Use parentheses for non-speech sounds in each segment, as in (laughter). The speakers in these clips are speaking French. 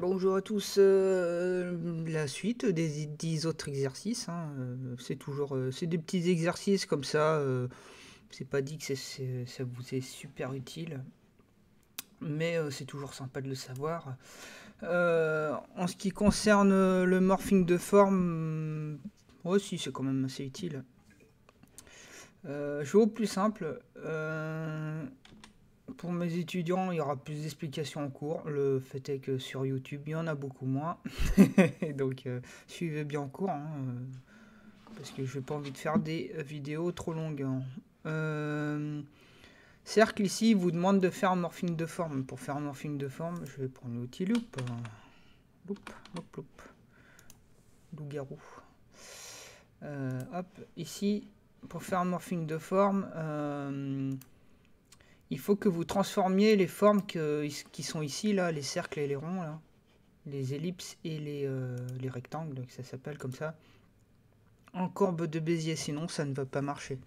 Bonjour à tous. euh, la suite des 10 autres exercices. hein, euh, c'est toujours euh, c'est des petits exercices comme ça. c'est pas dit que ça vous est super utile, mais c'est toujours sympa de le savoir. En ce qui concerne le morphing de forme, ouais, si, c'est quand même assez utile. Je vais au plus simple. Pour mes étudiants, il y aura plus d'explications en cours. Le fait est que sur YouTube, il y en a beaucoup moins. (laughs) Donc, euh, suivez bien en cours. hein, euh, parce que je n'ai pas envie de faire des vidéos trop longues. hein. Euh, cercle ici vous demande de faire un morphing de forme. Pour faire un morphing de forme, je vais prendre l'outil loop. Loop, loop, loop. Loup-garou. Euh, hop, ici, pour faire un morphing de forme, il faut que vous transformiez les formes qui sont ici, là, les cercles et les ronds, les ellipses et les, euh, les rectangles, ça s'appelle comme ça, en courbe de Bézier, sinon ça ne va pas marcher.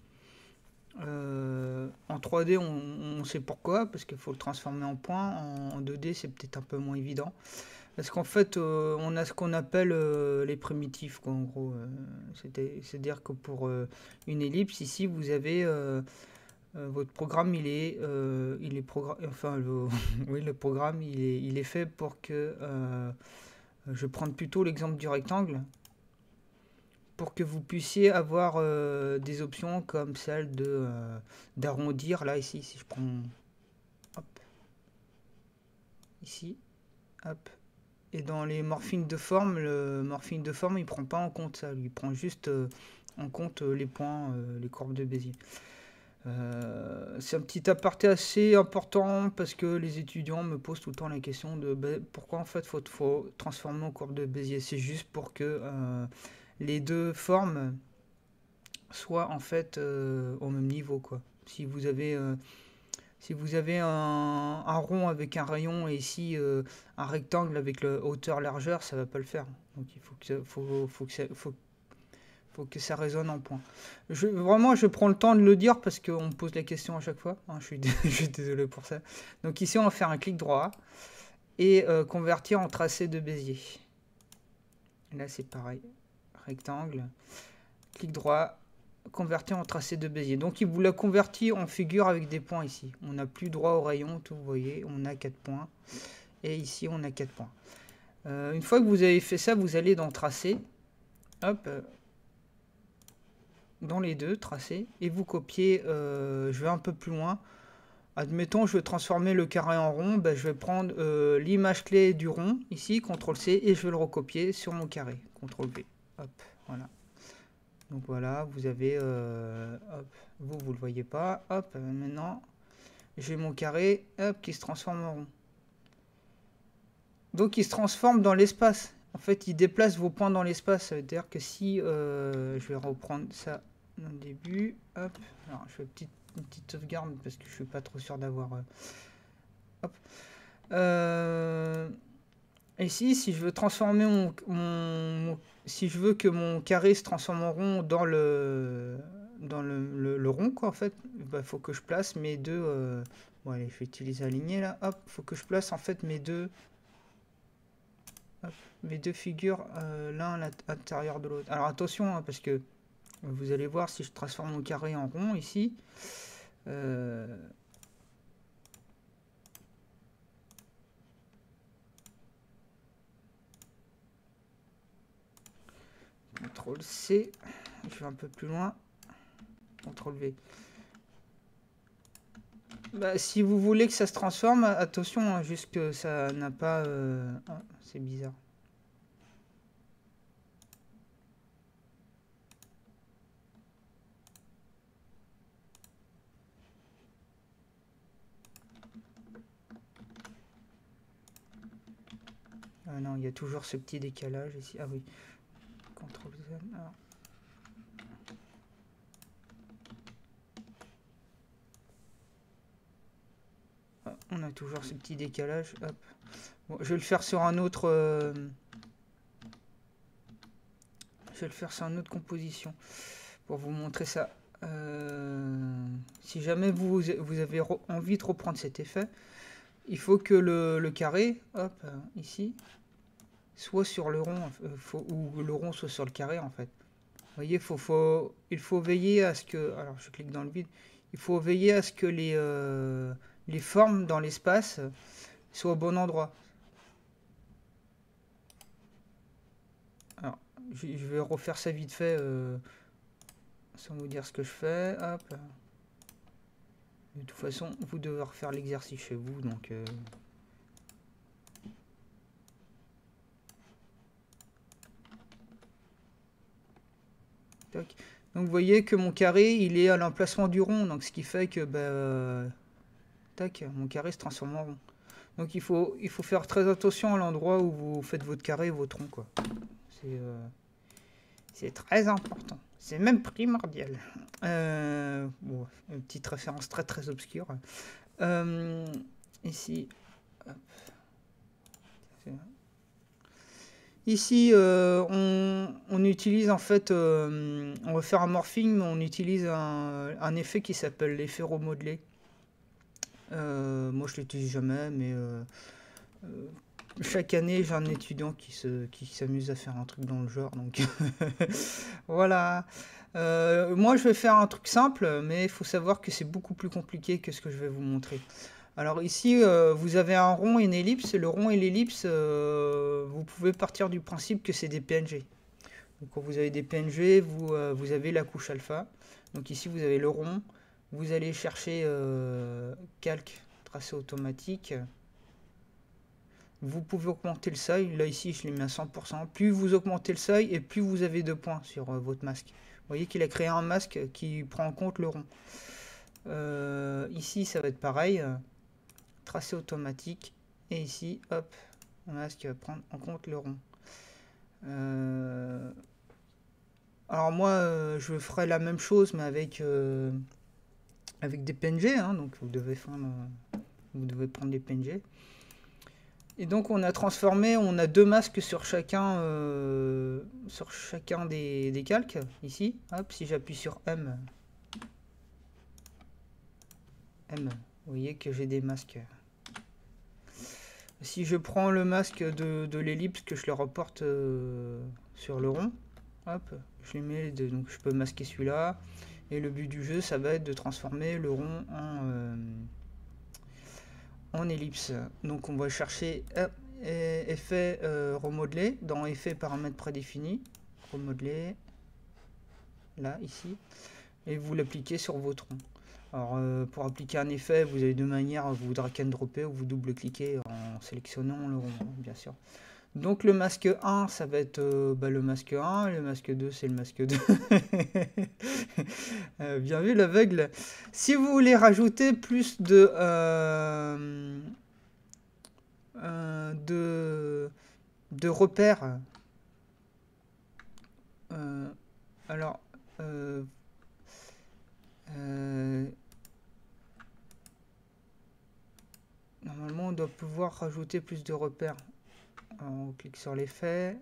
Euh, en 3D, on, sait pourquoi, parce qu'il faut le transformer en points. En, en 2D, c'est peut-être un peu moins évident. Parce qu'en fait, euh, on a ce qu'on appelle les primitifs, quoi, en gros. C'est-à-dire que pour une ellipse, ici, vous avez votre programme, il est, euh, il est enfin, le, (laughs) oui, le programme, il est, il est fait pour que, euh, je vais prendre plutôt l'exemple du rectangle, pour que vous puissiez avoir euh, des options comme celle de euh, d'arrondir. Là, ici, si je prends, hop, ici, hop. Et dans les morphines de forme, le morphine de forme, il prend pas en compte ça. Il prend juste euh, en compte euh, les points, euh, les courbes de Bézier. Euh, c'est un petit aparté assez important parce que les étudiants me posent tout le temps la question de ben, pourquoi en fait faut, faut transformer en courbe de Bézier. C'est juste pour que euh, les deux formes soient en fait euh, au même niveau quoi. Si vous avez si vous avez un, rond avec un rayon et ici un rectangle avec le hauteur largeur, ça va pas le faire. Donc il faut que faut, faut que ça résonne en point. Je, vraiment, je prends le temps de le dire parce qu'on me pose la question à chaque fois. hein, je, suis, (laughs) je suis désolé pour ça. Donc ici, on va faire un clic droit et euh, convertir en tracé de Bézier. Là, c'est pareil. Rectangle, clic droit, convertir en tracé de Bézier. Donc il vous l'a converti en figure avec des points ici. On n'a plus droit au rayon, tout vous voyez, on a 4 points. Et ici, on a 4 points. Euh, une fois que vous avez fait ça, vous allez dans tracé. Hop, euh, dans les deux tracés et vous copiez, euh, je vais un peu plus loin. Admettons, je veux transformer le carré en rond, ben, je vais prendre euh, l'image clé du rond, ici, CTRL-C, et je vais le recopier sur mon carré, CTRL-V. Hop, voilà. Donc voilà, vous avez, euh, hop, vous, vous le voyez pas, hop, maintenant, j'ai mon carré, hop, qui se transforme en rond. Donc il se transforme dans l'espace. En fait, il déplace vos points dans l'espace. Ça veut dire que si je vais reprendre ça au début, hop, alors je fais une petite, une petite sauvegarde parce que je suis pas trop sûr d'avoir. euh, hop. Euh, ici, si je veux transformer mon, mon- mon- si je veux que mon carré se transforme en rond dans le dans le, le- le rond quoi en fait, il faut que je place mes deux. euh, bon allez, je vais utiliser aligner là. Hop, faut que je place en fait mes deux mes deux figures euh, l'un à l'intérieur de l'autre. Alors attention, hein, parce que vous allez voir si je transforme mon carré en rond ici. euh, CTRL C, je vais un peu plus loin. CTRL V. Bah, si vous voulez que ça se transforme, attention, hein, juste que ça n'a pas... euh, ah, c'est bizarre. Ah non, il y a toujours ce petit décalage ici. Ah oui. Z. Ah, on a toujours ce petit décalage. Hop. Je vais le faire sur un autre. euh, Je vais le faire sur une autre composition pour vous montrer ça. Euh, Si jamais vous, vous avez envie de reprendre cet effet, il faut que le, le carré, hop, ici, soit sur le rond, faut, ou le rond soit sur le carré en fait. Vous voyez, il faut veiller à ce que... Alors je clique dans le vide. Il faut veiller à ce que les, les formes dans l'espace soient au bon endroit. Alors, je, vais refaire ça vite fait sans vous dire ce que je fais. De toute façon, vous devez refaire l'exercice chez vous, donc... Euh. Donc vous voyez que mon carré, il est à l'emplacement du rond, donc ce qui fait que... Bah, tac, mon carré se transforme en rond. Donc il faut, il faut faire très attention à l'endroit où vous faites votre carré et votre rond, quoi. C'est... Euh, c'est très important. C'est même primordial. Euh, une petite référence très très obscure. Ici. Ici, euh, on, utilise en fait, on va faire un morphing, mais on utilise un, effet qui s'appelle l'effet remodelé. moi, je l'utilise jamais, mais chaque année, j'ai un étudiant qui se qui s'amuse à faire un truc dans le genre. Donc (laughs) voilà. Euh, moi, je vais faire un truc simple, mais il faut savoir que c'est beaucoup plus compliqué que ce que je vais vous montrer. Alors ici, euh, vous avez un rond et une ellipse. Le rond et l'ellipse, euh, vous pouvez partir du principe que c'est des PNG. Quand vous avez des PNG, vous, vous avez la couche alpha. Donc ici, vous avez le rond. Vous allez chercher calque, tracé automatique. Vous pouvez augmenter le seuil. Là, ici, je l'ai mis à 100%. Plus vous augmentez le seuil et plus vous avez de points sur euh, votre masque. Vous voyez qu'il a créé un masque qui prend en compte le rond. Euh, ici, ça va être pareil. Tracé automatique. Et ici, hop, un masque va prendre en compte le rond. Euh, alors moi, je ferai la même chose, mais avec, avec des PNG. Hein. donc vous devez, vous devez prendre des PNG. Et donc on a transformé, on a deux masques sur chacun, euh, sur chacun des, calques, ici. Hop, si j'appuie sur M, M, vous voyez que j'ai des masques. Si je prends le masque de, l'ellipse, que je le reporte euh, sur le rond, hop, je les mets donc je peux masquer celui-là. Et le but du jeu, ça va être de transformer le rond en... Euh, en ellipse. Donc on va chercher effet euh, remodelé dans effet paramètres prédéfinis. Remodeler. Là, ici. Et vous l'appliquez sur votre rond. Alors euh, pour appliquer un effet, vous avez deux manières, vous drag and dropper ou vous double-cliquez en sélectionnant le rond, bien sûr. Donc le masque 1, ça va être euh, bah, le masque 1, le masque 2, c'est le masque 2. (laughs) Euh, bien vu l'aveugle. Si vous voulez rajouter plus de, de, de repères, alors, normalement on doit pouvoir rajouter plus de repères on clique sur l'effet.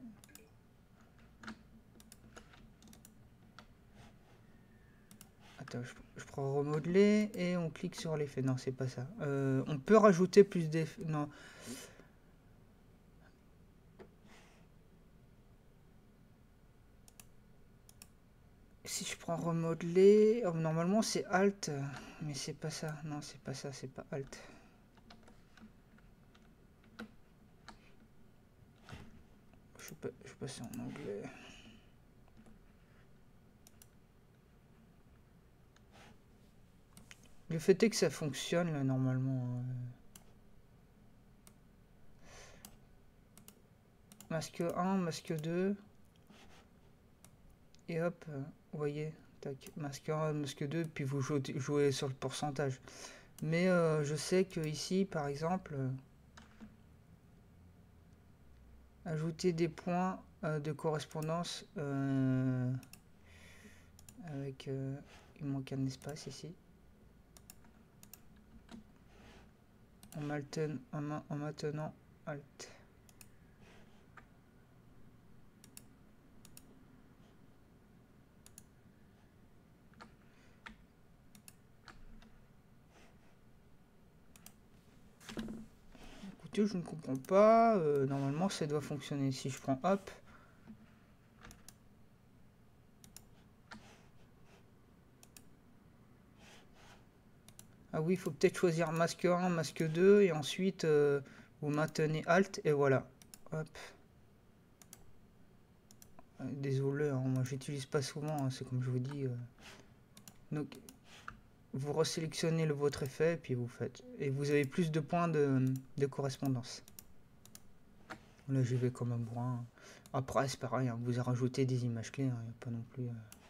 Attends, je, prends remodeler et on clique sur l'effet. Non, c'est pas ça. Euh, on peut rajouter plus d'effets. Non. Si je prends remodeler, oh, normalement c'est Alt, mais c'est pas ça. Non, c'est pas ça, c'est pas Alt. Passer en anglais. Le fait est que ça fonctionne là normalement. Euh. Masque 1, masque 2. Et hop, vous voyez, tac, masque 1, masque 2, puis vous jouez, sur le pourcentage. Mais euh, je sais que ici, par exemple, ajouter des points euh, de correspondance euh, avec euh, il manque un espace ici en, maintenant, en maintenant alt je ne comprends pas. Euh, normalement, ça doit fonctionner. Si je prends hop. Ah oui, il faut peut-être choisir masque 1, masque 2 et ensuite euh, vous maintenez Alt et voilà. Hop. Euh, désolé, hein, moi j'utilise pas souvent, hein, c'est comme je vous dis. Donc vous resélectionnez le, votre effet et puis vous faites. Et vous avez plus de points de, correspondance. Là, je vais comme un bourrin. Après, c'est pareil, hein, vous rajoutez des images clés, hein, pas non plus... Euh,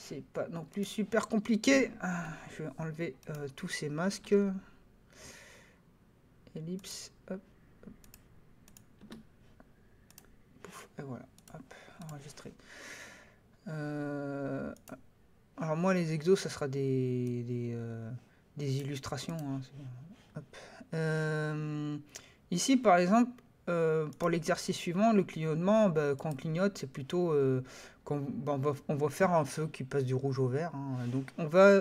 c'est pas non plus super compliqué. Ah, je vais enlever euh, tous ces masques. Ellipse, hop, et voilà, hop, enregistré. Euh, alors moi les exos ça sera des, des, euh, illustrations. Hein, euh, ici par exemple euh, pour l'exercice suivant le clignotement bah, quand on clignote c'est plutôt quand, bah, on, va, faire un feu qui passe du rouge au vert. Hein. donc on va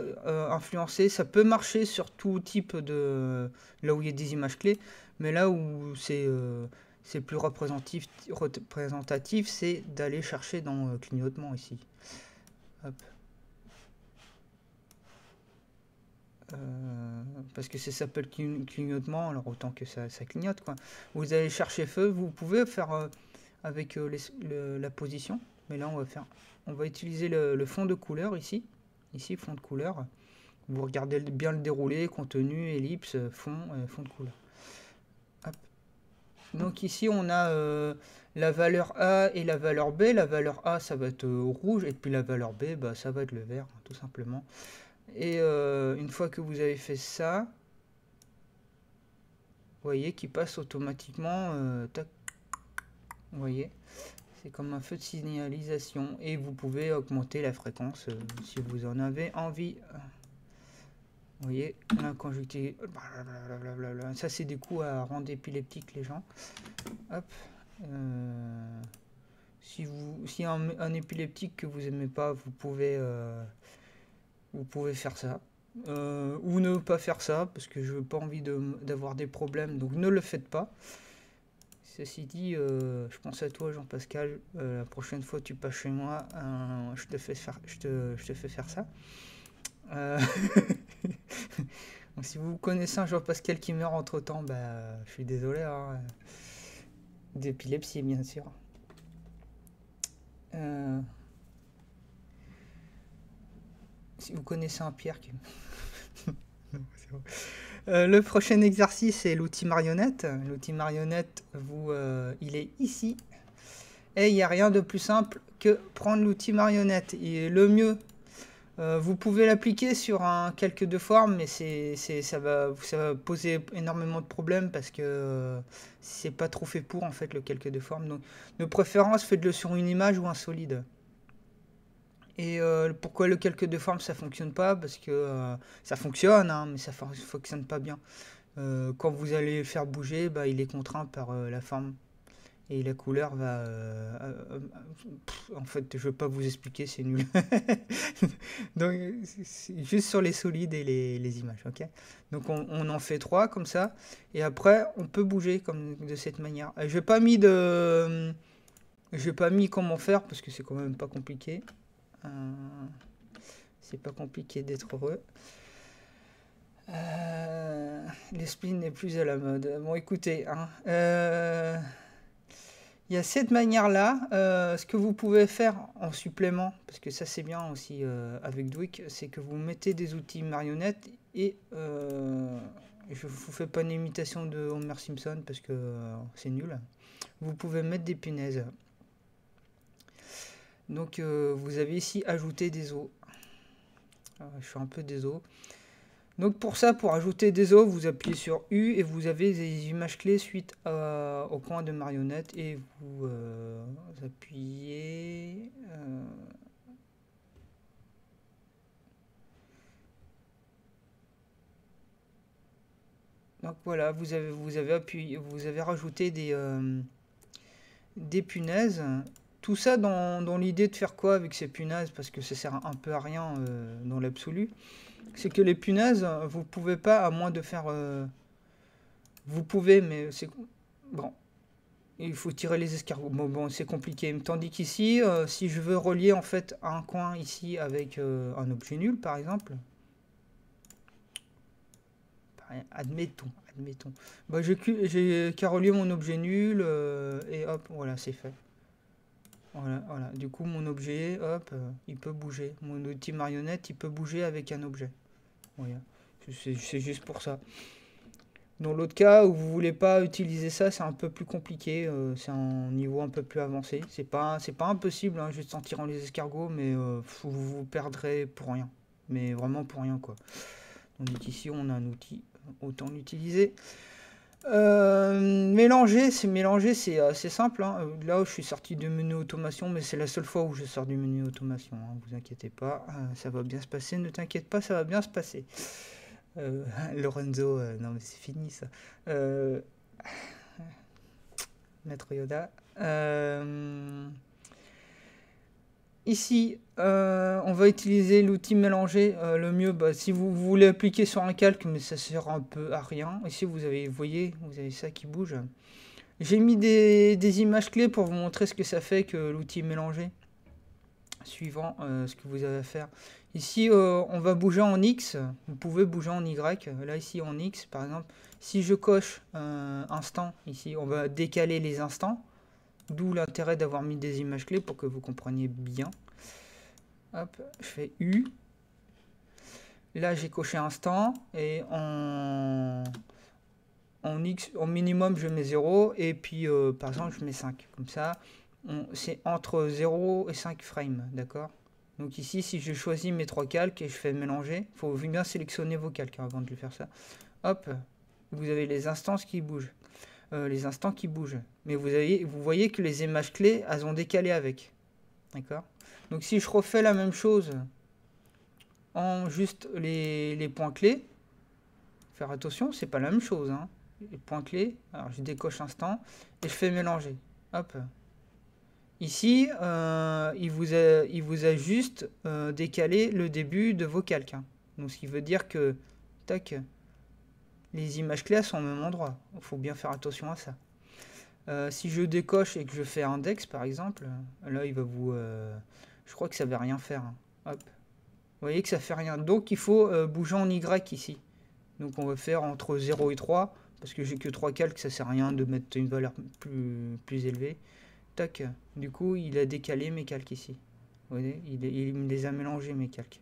influencer, ça peut marcher sur tout type de là où il y a des images clés, mais là où c'est c'est plus représentatif, représentatif c'est d'aller chercher dans clignotement ici. Euh, parce que ça s'appelle clignotement, alors autant que ça, clignote. Quoi. Vous allez chercher feu, vous pouvez faire euh, avec euh, la position, mais là on va faire, on va utiliser le, fond de couleur ici, ici fond de couleur. Vous regardez bien le déroulé, contenu, ellipse, fond, fond de couleur. Donc ici on a la valeur A et la valeur B. La valeur A ça va être rouge et puis la valeur B bah, ça va être le vert tout simplement. Et euh, une fois que vous avez fait ça, vous voyez qu'il passe automatiquement. Euh, vous voyez? C'est comme un feu de signalisation. Et vous pouvez augmenter la fréquence euh, si vous en avez envie. Vous voyez, là quand. Ça c'est des coups à rendre épileptique les gens. Hop. si vous si un, un, épileptique que vous aimez pas, vous pouvez vous pouvez faire ça. Euh, ou ne pas faire ça, parce que je n'ai pas envie d'avoir des problèmes, donc ne le faites pas. Ceci dit, euh, je pense à toi Jean-Pascal, euh, la prochaine fois tu passes chez moi, je, te fais faire, je, te, je te fais faire ça. (laughs) donc, si vous connaissez un Jean-Pascal qui meurt entre temps, bah, je suis désolé. Hein. D'épilepsie bien sûr. Si vous connaissez un Pierre qui... (laughs) Euh, le prochain exercice c'est l'outil marionnette. L'outil marionnette, vous, euh, il est ici. Et il n'y a rien de plus simple que prendre l'outil marionnette. Et le mieux, euh, vous pouvez l'appliquer sur un calque de forme, mais c'est, ça, va, ça va poser énormément de problèmes parce que c'est pas trop fait pour en fait le calque de forme. Donc, de préférence, faites-le sur une image ou un solide. Et euh, pourquoi le calque de forme ça fonctionne pas? Parce que euh, ça fonctionne, hein, mais ça fonctionne pas bien. Euh, quand vous allez faire bouger, bah, il est contraint par la forme. Et la couleur va... en fait, je ne vais pas vous expliquer, c'est nul. (laughs) Donc, juste sur les solides et les, images, Donc, on, en fait trois comme ça. Et après, on peut bouger comme de cette manière. Je n'ai pas mis de... Je pas mis comment faire parce que c'est quand même pas compliqué. Euh, c'est pas compliqué d'être heureux. Euh, L'esprit n'est plus à la mode. Bon, écoutez, hein, euh, il y a cette manière-là. ce que vous pouvez faire en supplément, parce que ça c'est bien aussi avec Dwick, c'est que vous mettez des outils marionnettes et je vous fais pas une imitation de Homer Simpson parce que c'est nul. Vous pouvez mettre des punaises. Donc euh, vous avez ici ajouté des os. Je suis un peu des. Donc pour ça, pour ajouter des os, vous appuyez sur U et vous avez des images clés suite au coin de marionnette et vous, euh, appuyez. Euh, donc voilà, vous avez, vous avez appuyé, vous avez rajouté des, des punaises tout ça dans, l'idée de faire quoi avec ces punaises? Parce que ça sert un peu à rien euh, dans l'absolu. C'est que les punaises, vous pouvez pas, à moins de faire... Euh, Vous pouvez, mais c'est... Bon, il faut tirer les escargots. Bon, c'est compliqué. Tandis qu'ici, euh, si je veux relier en fait un coin ici avec un objet nul, par exemple, admettons, admettons. Bah, j'ai qu'à relier mon objet nul et hop, voilà, c'est fait. Voilà, voilà. Du coup, mon objet, hop, il peut bouger. Mon outil marionnette, il peut bouger avec un objet. Voilà. C'est juste pour ça. Dans l'autre cas où vous voulez pas utiliser ça, c'est un peu plus compliqué. Euh, c'est un niveau un peu plus avancé. C'est pas, pas impossible, hein, juste en tirant les escargots, mais euh, vous, vous perdrez pour rien. Mais vraiment pour rien, quoi. Donc ici, on a un outil, autant l'utiliser. Euh, mélanger, c'est mélanger, c'est assez simple. Hein. Là, je suis sorti du menu automation, mais c'est la seule fois où je sors du menu automation. Hein. Vous inquiétez pas, ça va bien se passer. Ne t'inquiète pas, ça va bien se passer. Euh, (laughs) Lorenzo, euh, non mais c'est fini ça. Euh, (laughs) Maître Yoda. Ici, on va utiliser l'outil mélanger. le mieux, bah, si vous, voulez appliquer sur un calque, mais ça sert un peu à rien. Ici, vous avez, vous voyez, vous avez ça qui bouge. J'ai mis des, images clés pour vous montrer ce que ça fait que l'outil mélanger. Suivant ce que vous avez à faire. Ici, euh, on va bouger en X. Vous pouvez bouger en Y. Là, ici, en X, par exemple. Si je coche instant, ici, on va décaler les instants. D'où l'intérêt d'avoir mis des images clés pour que vous compreniez bien. Hop, je fais U. Là, j'ai coché instant. Et en, en, X, en minimum, je mets 0. Et puis, euh, par exemple, je mets 5. Comme ça, c'est entre 0 et 5 frames. D'accord? Donc ici, si je choisis mes trois calques et je fais mélanger, il faut bien sélectionner vos calques avant de faire ça. Hop, vous avez les instances qui bougent. Euh, les instants qui bougent. Mais vous, voyez que les images clés, elles ont décalé avec. D'accord? Donc si je refais la même chose en juste les, points clés, faire attention, c'est pas la même chose. Hein. Les points clés, alors je décoche instant et je fais mélanger. Hop, Ici, euh, il, vous a, il vous a juste euh, décalé le début de vos calques. Hein. Donc, ce qui veut dire que, tac, les images clés sont au même endroit. Il faut bien faire attention à ça. Euh, si je décoche et que je fais index, par exemple, là, il va vous... je crois que ça ne va rien faire. Hein. Hop. Vous voyez que ça fait rien. Donc, il faut bouger en Y ici. Donc, on va faire entre 0 et 3. Parce que j'ai que 3 calques, ça sert à rien de mettre une valeur plus, plus élevée. Du coup, il a décalé mes calques ici. Vous voyez, il, il me les a mélangés, mes calques.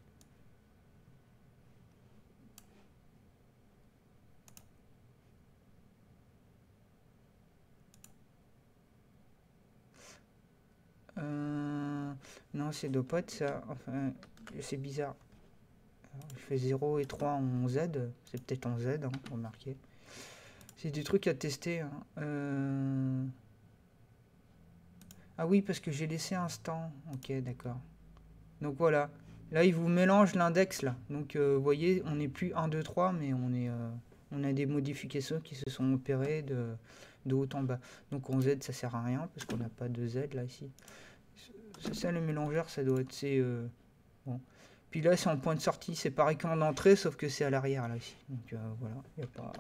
Euh, non, c'est pas ça. Enfin, c'est bizarre. je fais 0 et 3 en Z. C'est peut-être en Z, hein, remarquez. C'est du truc à tester. Hein. Euh, ah oui, parce que j'ai laissé un stand. Ok, d'accord. Donc voilà. Là, il vous mélange l'index là. Donc euh, vous voyez, on n'est plus 1, 2, 3, mais on, est, on a des modifications qui se sont opérées de, de haut en bas. Donc en Z, ça sert à rien parce qu'on n'a pas de Z là ici. C'est ça le mélangeur, ça doit être... C'est, euh, bon. Puis là, c'est en point de sortie. C'est pareil qu'en entrée, sauf que c'est à l'arrière là ici. Donc voilà, il n'y a pas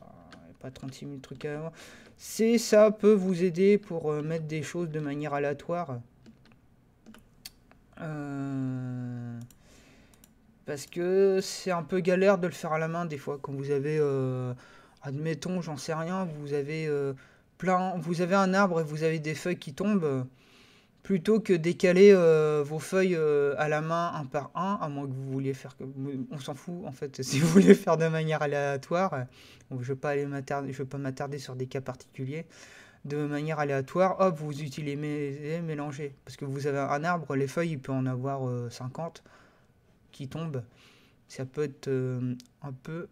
pas 36 000 trucs à avoir. C'est ça peut vous aider pour euh, mettre des choses de manière aléatoire. Euh, parce que c'est un peu galère de le faire à la main des fois. Quand vous avez, euh, admettons, j'en sais rien, vous avez vous avez un arbre et vous avez des feuilles qui tombent plutôt que décaler euh, vos feuilles euh, à la main un par un, à moins que vous vouliez faire, on s'en fout en fait, (laughs) si vous voulez faire de manière aléatoire, je ne vais pas m'attarder sur des cas particuliers, de manière aléatoire, hop, vous utilisez mélanger, parce que vous avez un arbre, les feuilles, il peut en avoir 50 euh, qui tombent, ça peut être un peu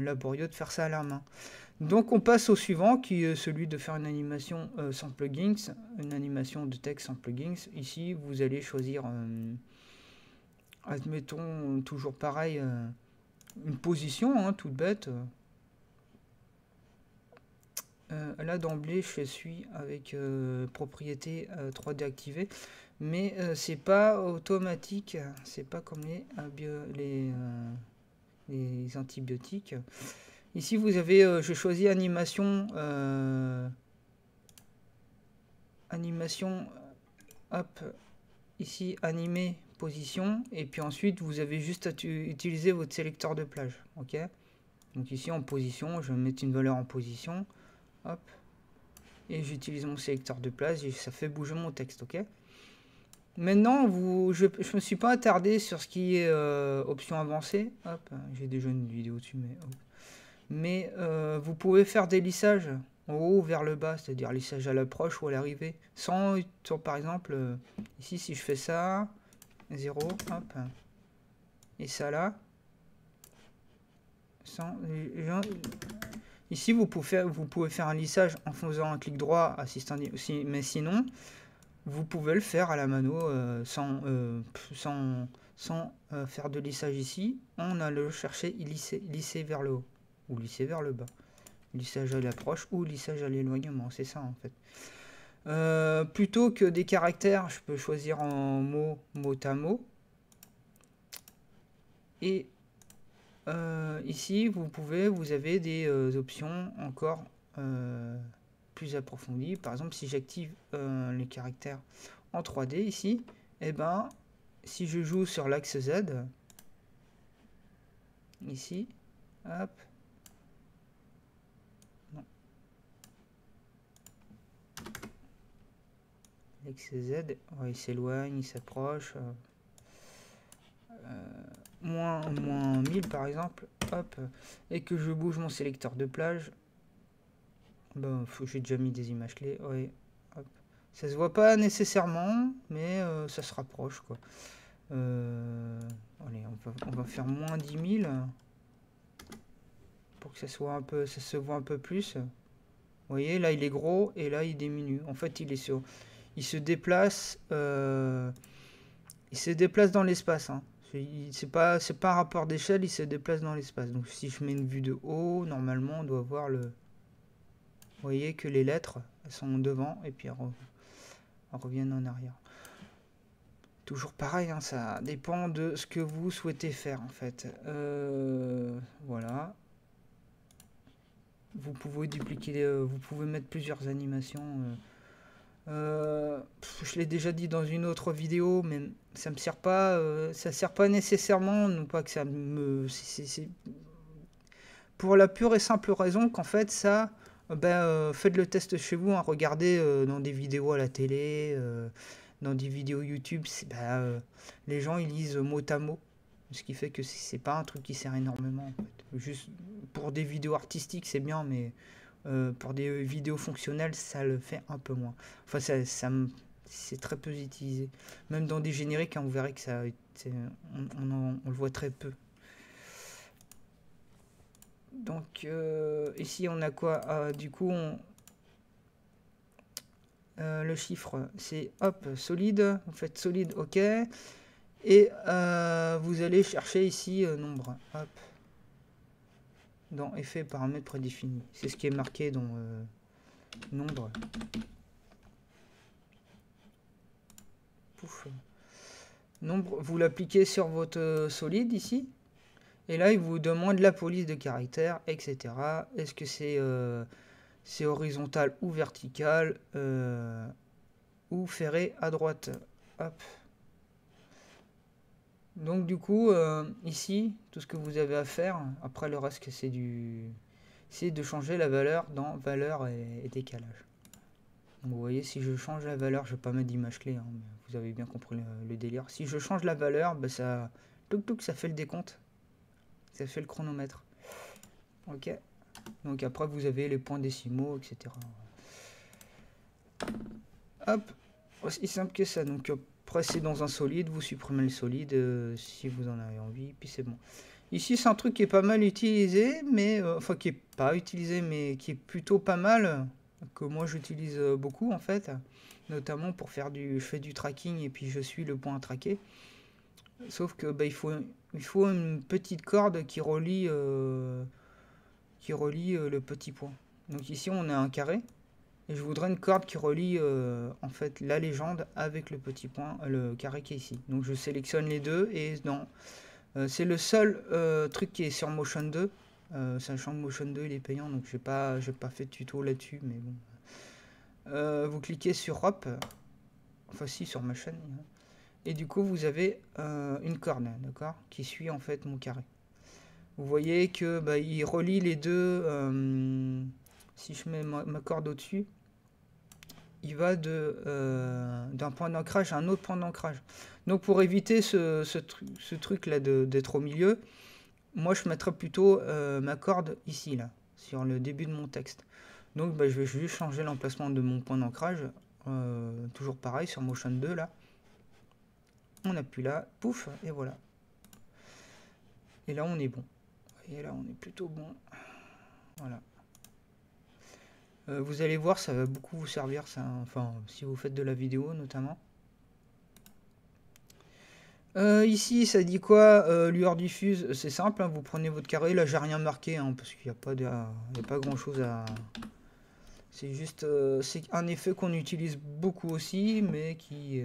laborieux de faire ça à la main. Donc on passe au suivant qui est celui de faire une animation euh, sans plugins, une animation de texte sans plugins. Ici vous allez choisir, euh, admettons toujours pareil, euh, une position hein, toute bête. là d'emblée je suis avec propriété 3D activée, mais c'est pas automatique, c'est pas comme les, antibiotiques. Ici, vous avez, euh, je choisis animation, euh, animation, hop, ici, animer, position, et puis ensuite, vous avez juste à utiliser votre sélecteur de plage, ok? Donc ici, en position, je vais mettre une valeur en position, hop, et j'utilise mon sélecteur de plage, et ça fait bouger mon texte, ok? Maintenant, vous, je ne me suis pas attardé sur ce qui est euh, option avancée. Hop, j'ai déjà une vidéo dessus, mais... Mais euh, vous pouvez faire des lissages en haut vers le bas, c'est-à-dire lissage à l'approche ou à l'arrivée. Sans, par exemple, euh, ici, si je fais ça, 0, hop, et ça là, ici, vous pouvez, faire, un lissage en faisant un clic droit, assistant, mais sinon, vous pouvez le faire à la mano euh, sans faire de lissage ici. On a le chercher lisser, lisser vers le haut ou lisser vers le bas. Lissage à l'approche ou lissage à l'éloignement, c'est ça en fait. Euh, plutôt que des caractères, je peux choisir en mot, mot à mot. Et euh, ici, vous pouvez, vous avez des euh, options encore plus approfondies. Par exemple, si j'active les caractères en 3D ici, et eh ben, si je joue sur l'axe Z, ici, hop, Z, il s'éloigne, il s'approche. Euh, euh, moins, moins 1000 par exemple, hop, et que je bouge mon sélecteur de plage, ben, j'ai déjà mis des images clés, ouais, Ça se voit pas nécessairement, mais euh, ça se rapproche, quoi. allez, on va, on va, faire moins 10 000, pour que ça soit un peu, ça se voit un peu plus. Vous voyez, là il est gros, et là il diminue. En fait, il est sur il se déplace, euh, il se déplace dans l'espace. Hein. C'est pas, un rapport d'échelle, il se déplace dans l'espace. Donc si je mets une vue de haut, normalement on doit voir le. Vous voyez que les lettres sont devant et puis elles, reviennent en arrière. Toujours pareil, hein, ça dépend de ce que vous souhaitez faire en fait. Euh, voilà. Vous pouvez dupliquer, euh, vous pouvez mettre plusieurs animations. Euh, je l'ai déjà dit dans une autre vidéo, mais ça me sert pas, euh, ça sert pas nécessairement, non pas que ça me, pour la pure et simple raison qu'en fait ça, ben euh, faites le test chez vous, hein, regardez dans des vidéos à la télé, dans des vidéos YouTube, ben, les gens ils lisent mot à mot, ce qui fait que c'est pas un truc qui sert énormément. Juste pour des vidéos artistiques c'est bien, mais euh, pour des vidéos fonctionnelles, ça le fait un peu moins. Enfin, ça, ça c'est très peu utilisé. Même dans des génériques, hein, on verrait que ça, on, le voit très peu. Donc euh, ici, on a quoi? Ah, Du coup, on, euh, le chiffre, c'est hop, solide. Vous faites solide, ok. Et vous allez chercher ici nombre. Hop dans effet paramètres prédéfinis. C'est ce qui est marqué dans euh, nombre. Nombre, vous l'appliquez sur votre euh, solide ici. Et là, il vous demande la police de caractère, etc. Est-ce que c'est euh, c'est horizontal ou vertical ou ferré à droite? Hop. Donc du coup, euh, ici, tout ce que vous avez à faire, après le reste c'est du... de changer la valeur dans valeur et, décalage. Vous voyez, si je change la valeur, je vais pas mettre d'image clé, hein, vous avez bien compris le, délire. Si je change la valeur, bah, ça... ça fait le décompte. Ça fait le chronomètre. Ok Donc après, vous avez les points décimaux, etc. Hop Aussi simple que ça. Donc c'est dans un solide, vous supprimez le solide euh, si vous en avez envie, puis c'est bon. Ici, c'est un truc qui est pas mal utilisé, mais euh, enfin qui est pas utilisé, mais qui est plutôt pas mal, que moi j'utilise euh, beaucoup en fait, notamment pour faire du, je fais du tracking et puis je suis le point à traquer. Sauf que bah, il faut, il faut une petite corde qui relie, qui relie le petit point. Donc ici, on a un carré. Et je voudrais une corde qui relie euh, en fait la légende avec le petit point, le carré qui est ici. Donc je sélectionne les deux et non. Euh, c'est le seul euh, truc qui est sur Motion 2 Euh, sachant que Motion 2 il est payant, donc j'ai pas, pas fait de tuto là-dessus, mais bon. Euh, vous cliquez sur Hop, enfin si sur ma chaîne, hein. et du coup vous avez euh, une corne, d'accord, qui suit en fait mon carré. Vous voyez que bah, il relie les deux. si je mets ma corde au-dessus, il va euh, d'un point d'ancrage à un autre point d'ancrage. Donc pour éviter ce, ce, truc là d'être au milieu, moi je mettrais plutôt euh, ma corde ici là, sur le début de mon texte. Donc bah, je vais juste changer l'emplacement de mon point d'ancrage, euh, toujours pareil sur Motion 2 là. On appuie là, pouf, et voilà. Et là on est bon. Et là on est plutôt bon. Voilà. Euh, vous allez voir, ça va beaucoup vous servir, ça, enfin, si vous faites de la vidéo notamment. Euh, ici, ça dit quoi euh, Lueur diffuse, c'est simple, hein, vous prenez votre carré, là j'ai rien marqué, hein, parce qu'il n'y a pas, de, pas grand chose à... C'est juste, c'est un effet qu'on utilise beaucoup aussi, mais qui...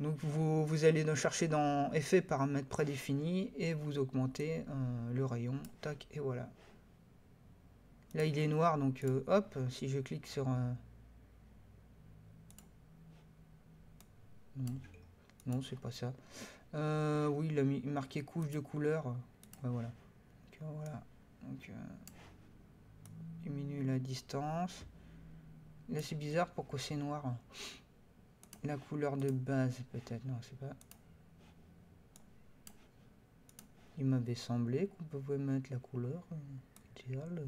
Donc vous, vous allez chercher dans effet paramètres prédéfinis et vous augmentez le rayon, tac, et voilà. Là, il est noir, donc euh, hop, si je clique sur... un Non, c'est pas ça. Euh, oui, il a mis, marqué couche de couleur. Voilà. Donc, euh, voilà. Donc, diminue la distance. Là, c'est bizarre, pourquoi c'est noir La couleur de base, peut-être. Non, c'est pas... Il m'avait semblé qu'on pouvait mettre la couleur idéale.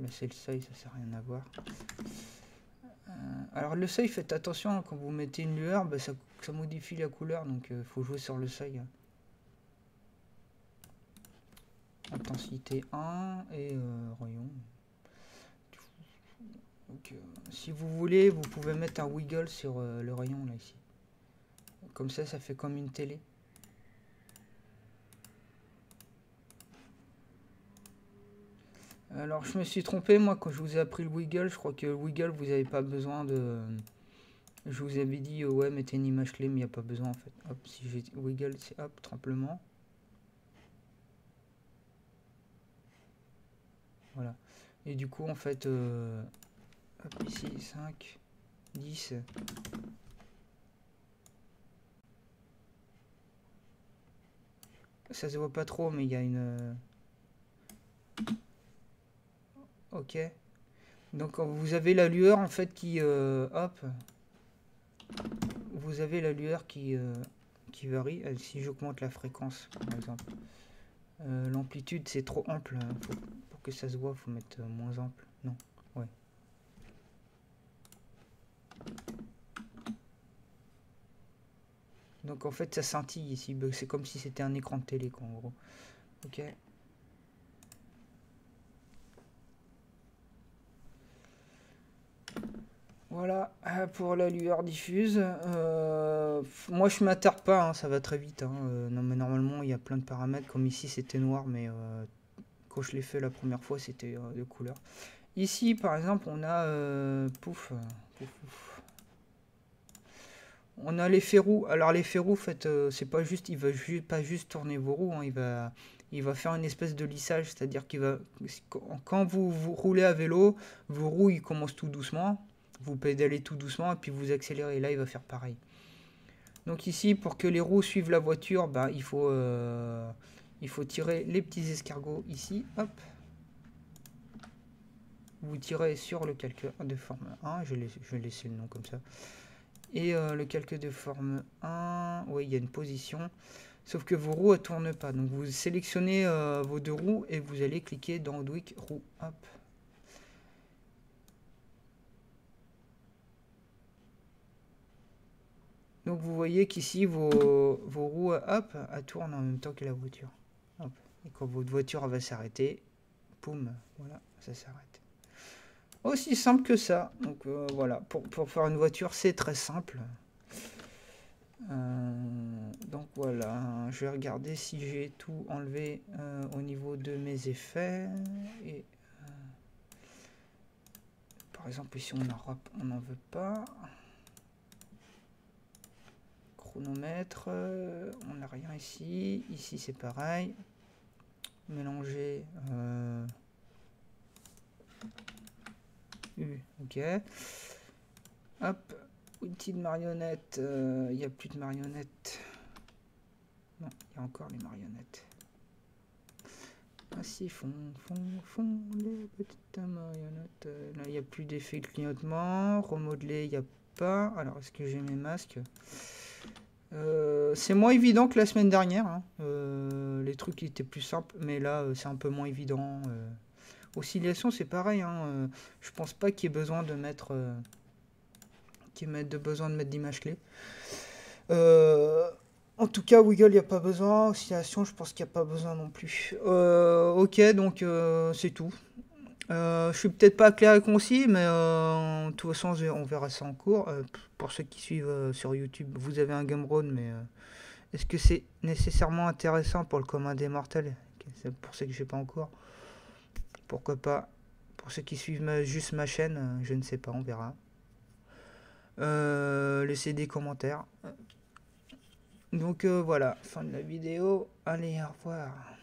Là c'est le seuil, ça sert à rien à voir. Euh, alors le seuil, faites attention, hein, quand vous mettez une lueur, bah, ça, modifie la couleur, donc il euh, faut jouer sur le seuil. Intensité 1 et euh, rayon. si vous voulez, vous pouvez mettre un wiggle sur le rayon là ici. Comme ça, ça fait comme une télé. Alors je me suis trompé moi quand je vous ai appris le wiggle, je crois que le wiggle vous n'avez pas besoin de... Je vous avais dit ouais mettez une image clé mais il n'y a pas besoin en fait. Hop si j'ai wiggle c'est hop tremplement. Voilà. Et du coup en fait euh, hop ici 5, 10. Ça se voit pas trop mais il y a une Ok. Donc vous avez la lueur en fait qui... Euh, hop. Vous avez la lueur qui, euh, qui varie. Euh, si j'augmente la fréquence par exemple. L'amplitude c'est trop ample. Hein. pour que ça se voit, faut mettre moins ample. Non. Ouais. Donc en fait ça scintille ici. C'est comme si c'était un écran de télé quoi en gros. Ok. Voilà euh, pour la lueur diffuse. Euh, moi je m'attarde pas, hein, ça va très vite. Hein. Euh, mais normalement il y a plein de paramètres. Comme ici c'était noir, mais quand je l'ai fait la première fois c'était de couleur. Ici par exemple on a pouf, On a les ferrous. Alors les ferrous, fait, c'est pas juste, il va pas juste tourner vos roues, hein. il va, faire une espèce de lissage, c'est-à-dire qu'il va, quand vous, vous roulez à vélo, vos roues ils commencent tout doucement vous pédalez tout doucement et puis vous accélérez. Là, il va faire pareil. Donc ici, pour que les roues suivent la voiture, bah, il, faut, euh, il faut tirer les petits escargots ici. Hop. Vous tirez sur le calque de forme 1. Je vais, laisser le nom comme ça. Et euh, le calque de forme 1, oui, il y a une position. Sauf que vos roues ne tournent pas. Donc vous sélectionnez euh, vos deux roues et vous allez cliquer dans Dwick roue. Hop. Donc vous voyez qu'ici vos, roues hop, elles tournent en même temps que la voiture. Et quand votre voiture va s'arrêter, poum, voilà, ça s'arrête. Aussi simple que ça. Donc euh, voilà, pour, faire une voiture, c'est très simple. Euh, donc voilà, je vais regarder si j'ai tout enlevé euh, au niveau de mes effets. Et, par exemple, ici on n'en veut pas chronomètre, euh, on n'a rien ici, ici c'est pareil. mélanger. Euh, ok. Hop, outil de marionnette. Il n'y a plus de marionnettes. Non, il y a encore les marionnettes. Ainsi font, font, font les petites marionnettes. Là, il n'y a plus d'effet clignotement. Remodeler, il n'y a pas. Alors, est-ce que j'ai mes masques? Euh, c'est moins évident que la semaine dernière. Hein. Euh, les trucs étaient plus simples, mais là, euh, c'est un peu moins évident. oscillation, c'est pareil. Hein. je pense pas qu'il y ait besoin de mettre, qu'il y ait besoin de mettre d'image clé. en tout cas, Wiggle, il n'y a pas besoin. Oscillation, je pense qu'il n'y a pas besoin non plus. ok, donc c'est tout. Euh, je suis peut-être pas clair et concis, mais euh, de toute façon, on verra ça en cours. Euh, pour ceux qui suivent sur YouTube, vous avez un Game mais est-ce que c'est nécessairement intéressant pour le commun des mortels? Pour ceux que j'ai pas encore. Pourquoi pas? Pour ceux qui suivent juste ma chaîne, je ne sais pas, on verra. laissez des commentaires. Donc voilà, fin de la vidéo. Allez, au revoir.